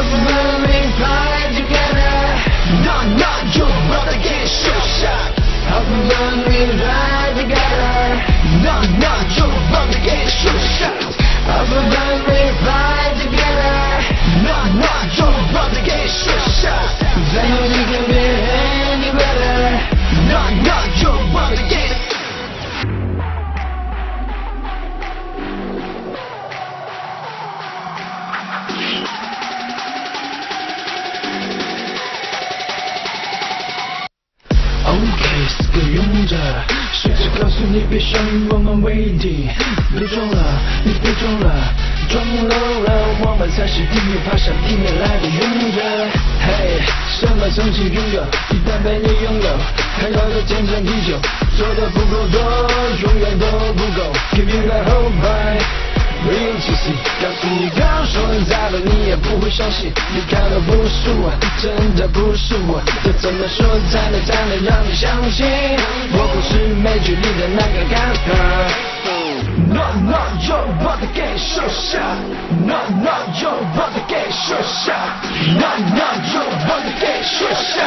submarine 告诉你别想与我们为敌。别装了，你别装了，装 low 了，我们才是地面爬上地面来的勇者。嘿，什么曾经拥有，一旦被你拥有，还要的天长地久，做的不够多，永远都不够。Give you the whole vibe。Real GC，告诉你刚说在了，你也不会相信。你看的不是我，真的不是我，这怎么说才能才能让你相信？我不是美剧里的那个 gangster。No, no, you're about to get shot shot. No, no, you're about to get shot shot. No, no, you're about to get shot shot. No, no.